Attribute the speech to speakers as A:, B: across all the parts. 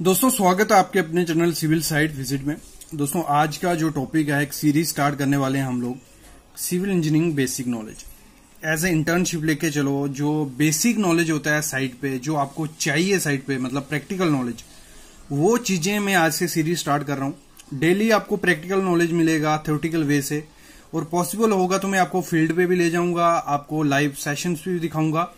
A: दोस्तों, स्वागत है आपके अपने चैनल सिविल साइट विज़िट में। दोस्तों, आज का जो टॉपिक है, एक सीरीज़ स्टार्ट करने वाले हैं हम लोग civil engineering basic knowledge as a internship लेके चलो, जो बेसिक नॉलेज होता है साइट पे, जो आपको चाहिए साइट पे मतलब प्रैक्टिकल नॉलेज वो चीज़ें मैं आज से सीरीज़ स्टार्ट कर रहा हूँ। डेली आपको प्रैक्टिकल नॉलेज मिलेगा थ्योरेटिकल वे से, और पॉसिबल होगा तो मैं आपको फ़ील्ड पे भी ले जाऊँगा, आपको लाइव सेशंस भी दिखाऊँगा।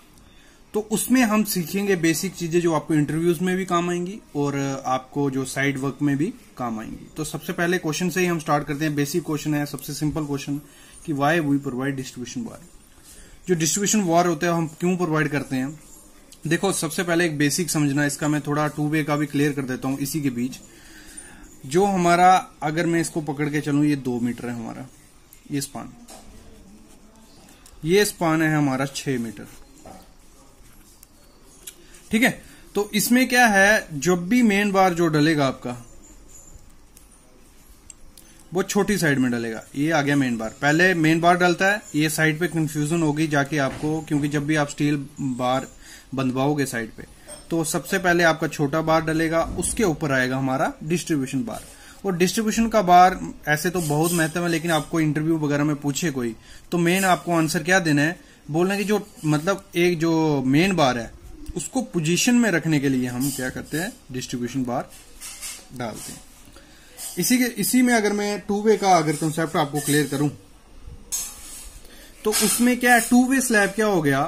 A: तो उसमें हम सीखेंगे बेसिक चीज़ें जो आपको इंटरव्यूज़ में भी काम आएँगी और आपको जो साइड वर्क में भी काम आएँगी। तो सबसे पहले क्वेश्चन से ही हम स्टार्ट करते हैं। बेसिक क्वेश्चन है, सबसे सिंपल क्वेश्चन कि वाई वी प्रोवाइड डिस्ट्रीब्यूशन वार जो डिस्ट्रीब्यूशन वार होता है, हम क्यों प्रोवाइड करते हैं? देखो, सबसे पहले एक बेसिक समझना, इसका मैं थोड़ा टू वे का भी क्लियर कर देता हूँ इसी के बीच। जो हमारा, अगर मैं इसको पकड़ के चलूँ, ये दो मीटर है हमारा। ये स्पान ये स्पान है हमारा छह मीटर ठीक है? तो इसमें क्या है? जब भी मेन बार जो डलेगा आपका, वो छोटी साइड में डलेगा। ये आ गया मेन बार पहले मेन बार डलता है, ये साइड पे कंफ्यूजन होगी जाके आपको, क्योंकि जब भी आप स्टील बार बंधवाओगे साइड पे तो सबसे पहले आपका छोटा बार डलेगा, उसके ऊपर आएगा हमारा डिस्ट्रीब्यूशन बार और डिस्ट्रीब्यूशन का बार ऐसे तो बहुत महत्व है, लेकिन आपको इंटरव्यू वगैरह में पूछे कोई तो मेन आपको आंसर क्या देना है? बोलना कि जो मतलब एक जो मेन बार है उसको पोजीशन में रखने के लिए हम क्या करते हैं? डिस्ट्रीब्यूशन बार डालते हैं। इसी के, इसी में अगर मैं टू वे का अगर कंसेप्ट आपको क्लियर करूँ तो उसमें क्या है? टू वे स्लैब क्या हो गया?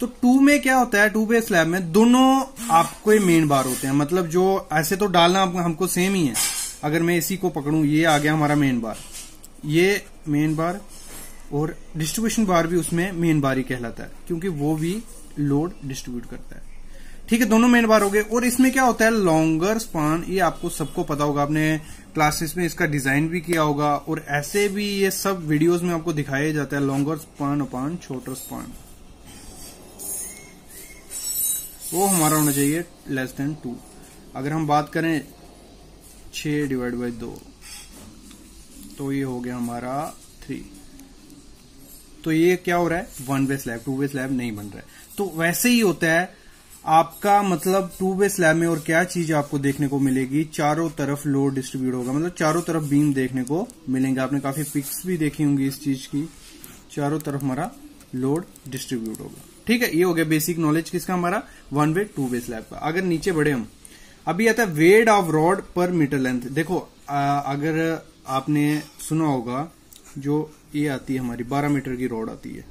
A: तो टू में क्या होता है? टू वे स्लैब में दोनों आपको मेन बार होते हैं। मतलब जो ऐसे तो डालना हमको सेम ही है। अगर मैं इसी को पकड़ू, ये आ गया हमारा मेन बार ये मेन बार और डिस्ट्रीब्यूशन बार भी उसमें मेन बार ही कहलाता है, क्योंकि वो भी लोड डिस्ट्रीब्यूट करता है। ठीक है, दोनों मेन बार हो गए। और इसमें क्या होता है लॉन्गर स्पान ये आपको सबको पता होगा। आपने क्लासेस में इसका डिज़ाइन भी किया होगा। और ऐसे भी ये सब वीडियोस में आपको दिखाया जाता है longer span upon shorter span वो हमारा होना चाहिए लेस देन टू अगर हम बात करें छ डिवाइड बाई दो तो ये हो गया हमारा थ्री तो ये क्या हो रहा है? One way slab two way slab नहीं बन रहा है। तो वैसे ही होता है आपका मतलब टू वे स्लैब में और क्या चीज़ आपको देखने को मिलेगी? चारों तरफ़ लोड डिस्ट्रीब्यूट होगा। मतलब चारों तरफ़ बीम देखने को मिलेंगे। आपने काफ़ी पिक्स भी देखी होंगी इस चीज़ की। चारों तरफ़ हमारा लोड डिस्ट्रीब्यूट होगा। ठीक है ये हो गया बेसिक नॉलेज किसका? हमारा one way two way slab का। अगर नीचे बढ़े हम। अभी आता है वेट ऑफ़ रॉड पर मीटर लेंथ देखो आ, अगर आपने सुना होगा जो ये आती है हमारी 12 मीटर की रॉड आती है।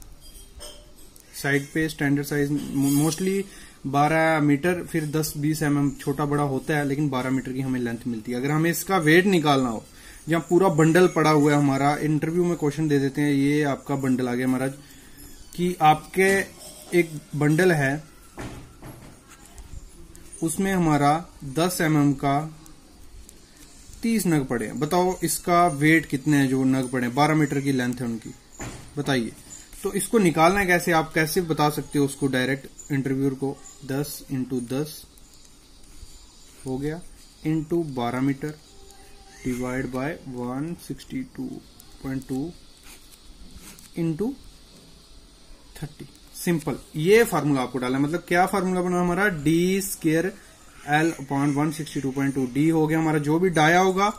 A: साइड पे स्टैंडर्ड साइज़ मोस्टली 12 मीटर, फिर 10-20 एम mm छोटा बड़ा होता है, लेकिन 12 मीटर की हमें लेंथ मिलती है। अगर हमें इसका वेट निकालना हो जहाँ पूरा बंडल पड़ा हुआ है हमारा इंटरव्यू में क्वेश्चन दे देते हैं, ये आपका बंडल आ गया महाराज, कि आपके एक बंडल है, उसमें हमारा 10 एम mm का 30 नग पड़े हैं। बताओ इसका वेट कितने हैं जो नग पड़े 12 मीटर की लेंथ है उनकी। बताइए। तो इसको निकालना है कैसे? आप कैसे बता सकते हो उसको डायरेक्ट इंटरव्यूर को? 10 इंटू दस हो गया। इंटू बारह metre divide by 162.2 into thirty simple ये फार्मूला आपको डालना मतलब क्या फार्मूला बना हमारा? D square L upon one sixty two point two D हो गया हमारा। जो भी डाया होगा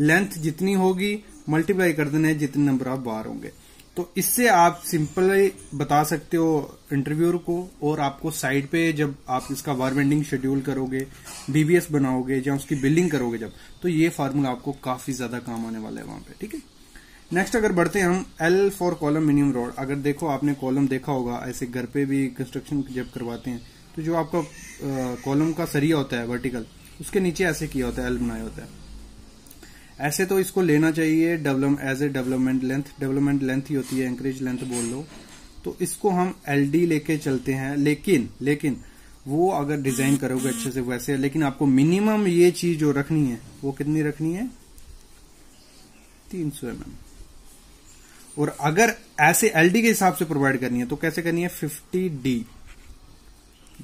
A: लेंथ जितनी होगी मल्टीप्लाई कर देने जितने नंबर ऑफ़ बार होंगे। तो इससे आप सिंपल बता सकते हो इंटरव्यूअर को और आपको साइड पे जब आप इसका वार वेंडिंग शेड्यूल करोगे बीबीएस बनाओगे या उसकी बिल्डिंग करोगे जब तो ये फार्मूला आपको काफ़ी ज़्यादा काम आने वाला है वहाँ पे, ठीक है? नेक्स्ट अगर बढ़ते हैं हम L for column minimum rod अगर देखो, आपने कॉलम देखा होगा, ऐसे घर पे भी कंस्ट्रक्शन जब करवाते हैं तो जो आपका कॉलम का सरिया होता है वर्टिकल उसके नीचे ऐसे किया होता है एल बनाया होता है। ऐसे तो इसको लेना चाहिए develop as a development length development length ही होती है एंकरेज लेंथ बोल लो। तो इसको हम एल डी लेके चलते हैं, लेकिन लेकिन वो अगर डिज़ाइन करोगे अच्छे से वैसे, लेकिन आपको मिनिमम ये चीज़ जो रखनी है, वो कितनी रखनी है? तीन सौ एम और अगर ऐसे एलडी के हिसाब से प्रोवाइड करनी है तो कैसे करनी है? फिफ्टी डी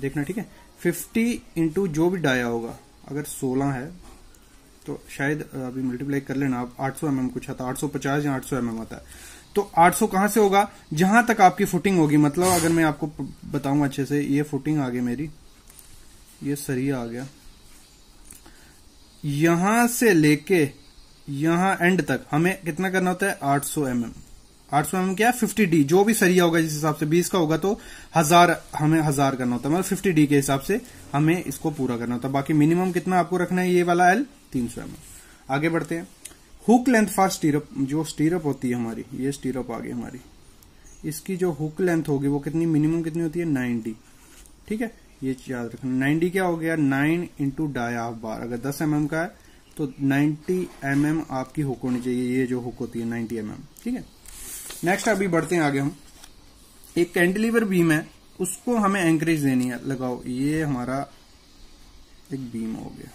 A: देखना, ठीक है? फिफ्टी इंटू जो भी डाया होगा, अगर सोलह है तो शायद अभी मल्टीप्लाई कर लेना, आप 800 सौ mm कुछ आता है 850 या 800 सौ mm आता है। तो 800 कहाँ से होगा? जहाँ तक आपकी फुटिंग होगी मतलब अगर मैं आपको बताऊँगा अच्छे से, ये फुटिंग आ गई मेरी, ये सरिया आ गया। यहाँ से लेके, यहाँ एंड तक, हमें कितना करना होता है? 800 सौ एम आठ सौ एम क्या फिफ्टी डी जो भी सरिया होगा जिस हिसाब से, बीस का होगा तो हज़ार हमें हज़ार करना होता है। मतलब फिफ्टी डी के हिसाब से हमें इसको पूरा करना होता है। बाकी मिनिमम कितना आपको रखना है? ये वाला एल तीन सौ एम आगे बढ़ते हैं। हुक लेंथ फॉर स्टीरअप जो स्टीरअप होती है हमारी, ये स्टीरअप आ गई हमारी। इसकी जो हुक लेंथ होगी, वो कितनी मिनिमम कितनी होती है? नाइनटी ठीक है? ये याद रखना। नाइनटी क्या हो गया? Nine into dia half bar अगर दस एम का है तो 90 एम mm आपकी हुक होनी चाहिए। ये जो हुक होती है 90 एम ठीक है? नेक्स्ट अभी बढ़ते हैं आगे हम। एक कैंटिलीवर बीम है, उसको हमें एंकरेज देनी है। लगाओ, ये हमारा एक बीम हो गया।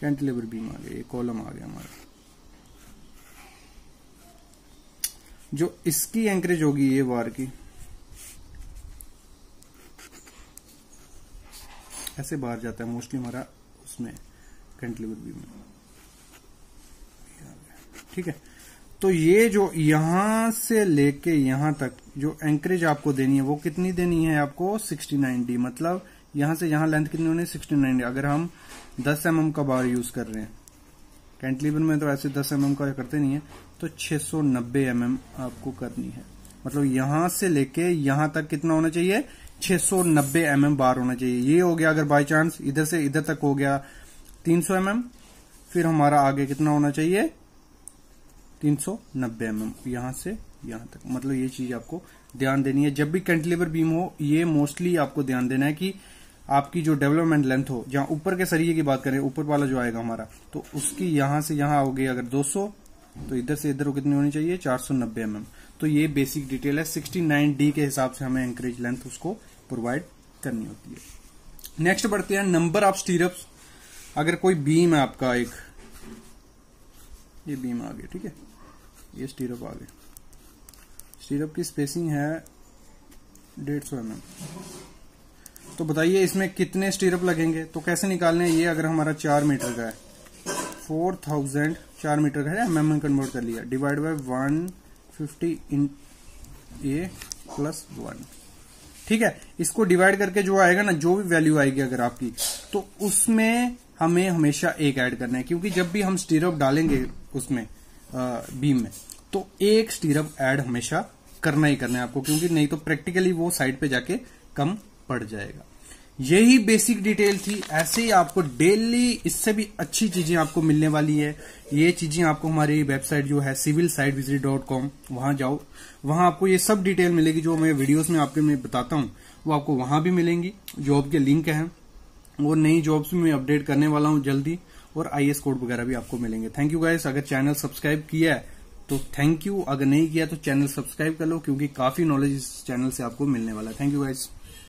A: कैंटिलीवर बीम आ गया, ये कॉलम आ गया हमारा। जो इसकी एंकरेज होगी, ये वार की। ऐसे बाहर जाता है मोस्टली हमारा उसमें कैंटिलीवर बीम में ठीक है? तो ये जो यहाँ से लेके यहाँ तक जो एंकरेज आपको देनी है वो कितनी देनी है आपको? 69 डी मतलब यहाँ से यहाँ लेंथ कितनी होनी 69 डी अगर हम 10 एम mm का बार यूज़ कर रहे हैं कैंटिलीवर में तो ऐसे 10 एम mm का करते नहीं है तो 690 एम mm आपको करनी है। मतलब यहाँ से लेके यहाँ तक कितना होना चाहिए? 690 एम mm बार होना चाहिए। ये हो गया अगर बाई चांस इधर से इधर तक हो गया 300 एम mm, फिर हमारा आगे कितना होना चाहिए? 390 एम mm यहाँ से यहाँ तक। मतलब ये चीज़ आपको ध्यान देनी है। जब भी कैंटिलीवर बीम हो, ये मोस्टली आपको ध्यान देना है कि आपकी जो डेवलपमेंट लेंथ हो, जहाँ ऊपर के सरिये की बात करें, ऊपर वाला जो आएगा हमारा तो उसकी यहाँ से यहाँ होगी अगर 200 तो इधर से इधर कितनी होनी चाहिए? 490 एम mm तो ये बेसिक डिटेल है। 69 डी के हिसाब से हमें एंकरेज लेंथ उसको प्रोवाइड करनी होती है। नेक्स्ट बढ़ते हैं। नंबर ऑफ़ स्टीरप्स अगर कोई बीम है आपका, एक, ये बीम आ गया, ठीक है? ये स्टीरअप आ गए। स्टीरअप की स्पेसिंग है डेढ़ सौ एम तो बताइए इसमें कितने स्टीरअप लगेंगे? तो कैसे निकालने ये अगर हमारा चार मीटर का है। फोर थाउज़ेंड चार मीटर का है एम एम कन्वर्ट कर लिया। Divide by one fifty in a plus one ठीक है? इसको डिवाइड करके जो आएगा ना, जो भी वैल्यू आएगी अगर आपकी तो उसमें हमें हमेशा एक ऐड करना है। क्योंकि जब भी हम स्टीरअप डालेंगे उसमें बीम में। तो एक स्टीरअप ऐड हमेशा करना ही करना है आपको, क्योंकि नहीं तो प्रैक्टिकली वो साइड पे जाके कम पड़ जाएगा। यही बेसिक डिटेल थी। ऐसे ही आपको डेली इससे भी अच्छी चीज़ें आपको मिलने वाली है। ये चीज़ें आपको हमारी वेबसाइट जो है civil site visit dot com वहाँ जाओ। वहाँ आपको ये सब डिटेल मिलेगी जो मैं वीडियोस में आपके मैं बताता हूँ। वो आपको वहाँ भी मिलेंगी। जॉब के लिंक हैं। और नई जॉब्स में अपडेट करने वाला हूँ जल्दी। और आईएस कोड वगैरह भी आपको मिलेंगे। थैंक यू गाइस अगर चैनल सब्सक्राइब किया है तो थैंक यू अगर नहीं किया तो चैनल सब्सक्राइब कर लो, क्योंकि काफ़ी नॉलेज इस चैनल से आपको मिलने वाला है। Thank you guys